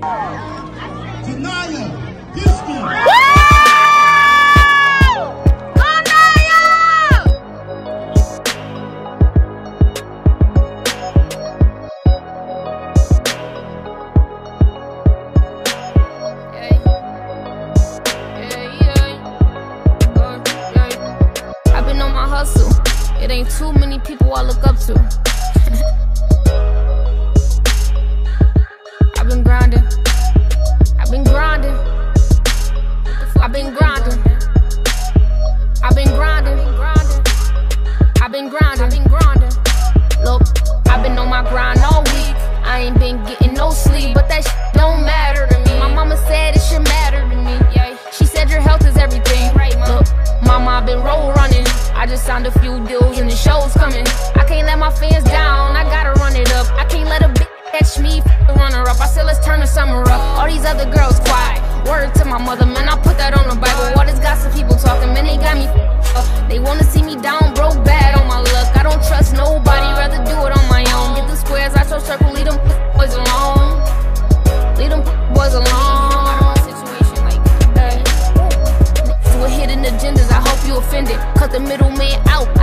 Joniyah Houston. I've been on my hustle. It ain't too many people I look up to. been grinding. I've been grinding. I've been grinding. I've been grinding. Look, I've been on my grind all week. I ain't been getting no sleep, but that shit don't matter to me. My mama said it should matter to me. She said your health is everything. Look, mama, I've been roll running. I just signed a few deals and the show's coming. I can't let my fans down. I gotta run it up. I can't let a bitch catch me the runner up. I said let's turn the summer up. All these other girls quiet. got me up. They wanna see me down, broke bad on my luck. I don't trust nobody, rather do it on my own. Get the squares, I show circle, leave them boys alone. Leave them boys alone. We're hidden agendas, I hope you offended. Cut the middleman out.